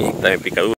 y también picadura.